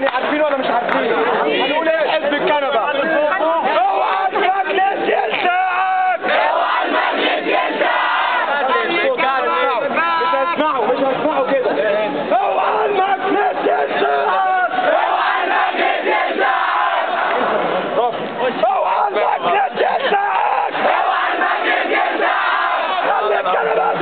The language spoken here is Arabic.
الثاني عارفين ولا مش عارفين؟ هنقول إيه حزب الكنبه اوعى المجلس يلسعك اوعى المجلس يلسعك مش هسمعه مش هسمعه كده اوعى المجلس يلسعك اوعى المجلس يلسعك اوعى المجلس اوعى المجلس خلي الكنبه